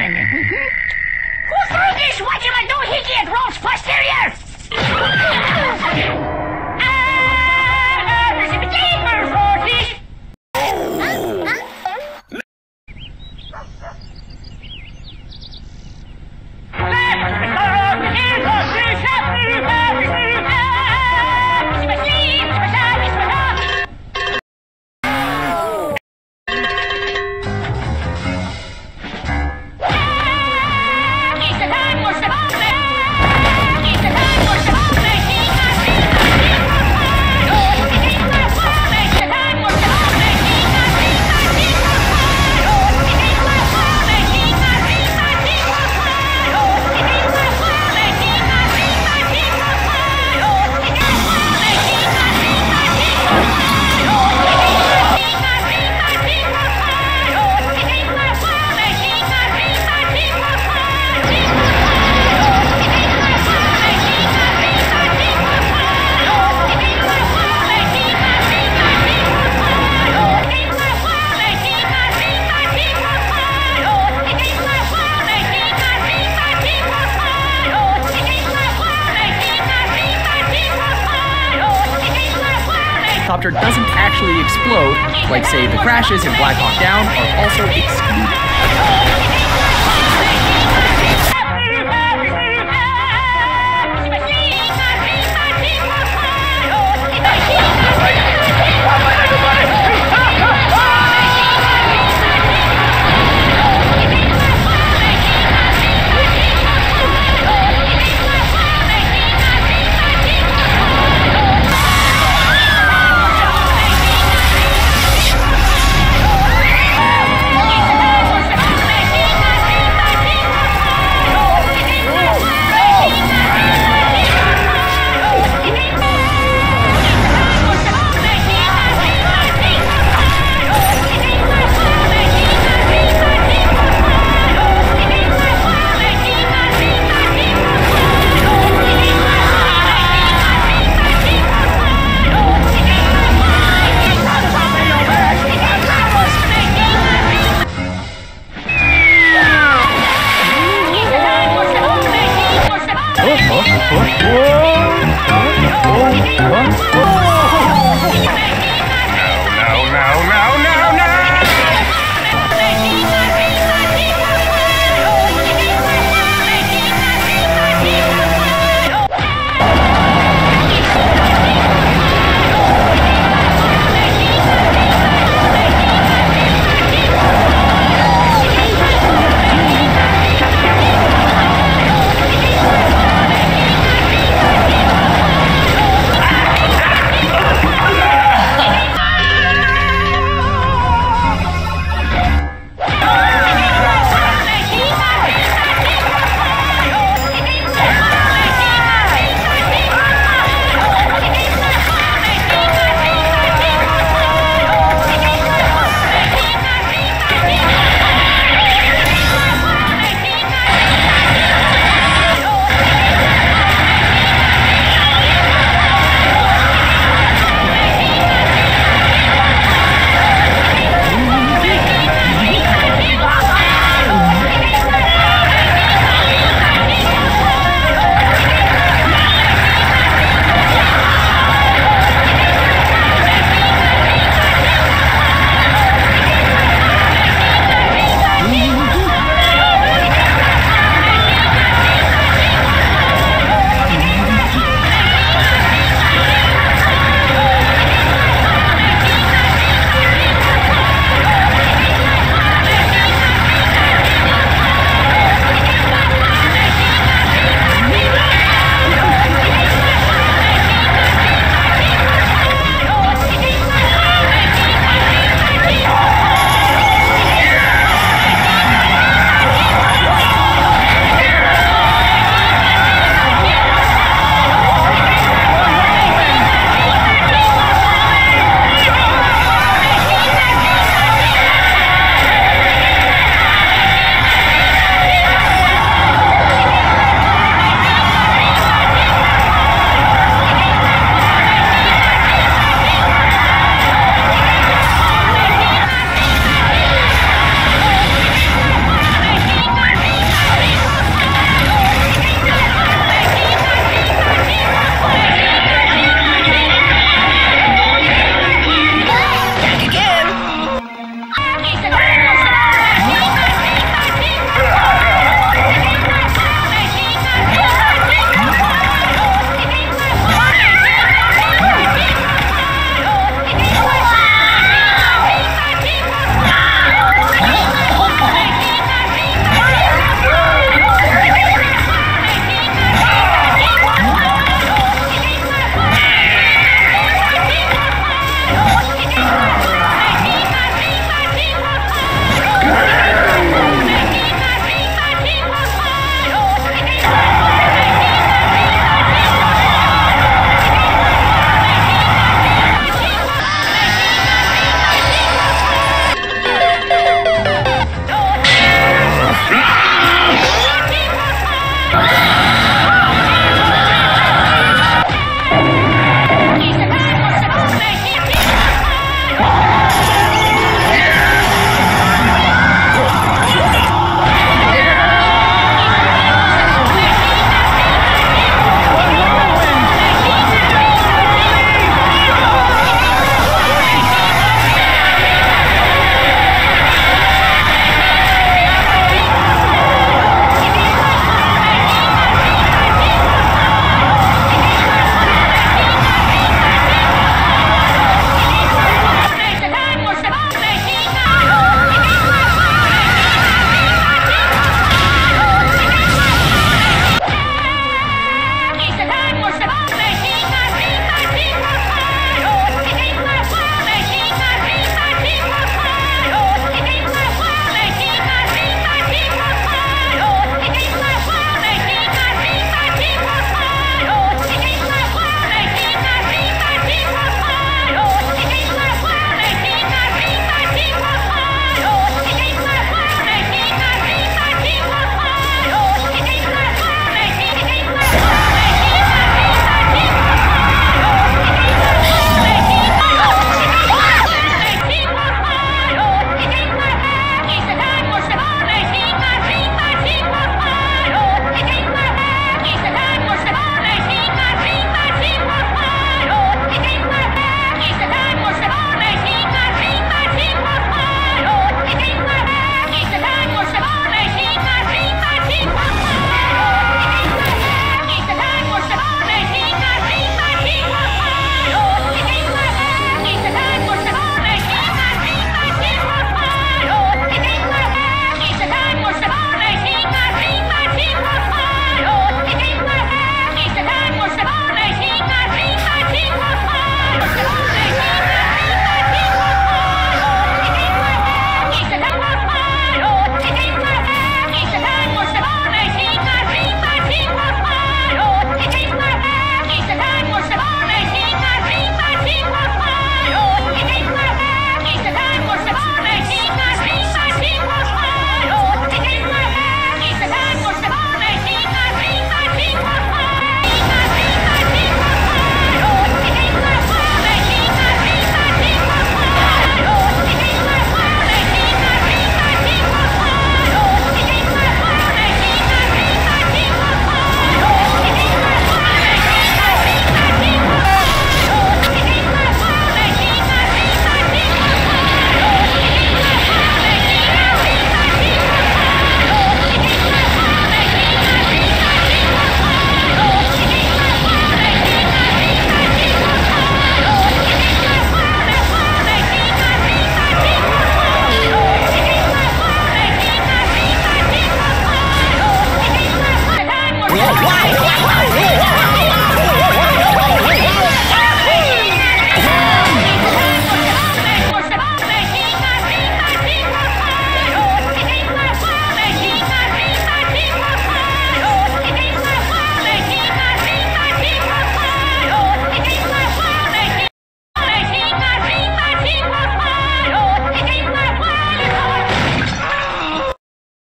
Who threw this whatchamadoohickey at Rolf's posterior? Ah, there's a potato forces. Helicopter doesn't actually explode, like say the crashes in Black Hawk Down are also excluded.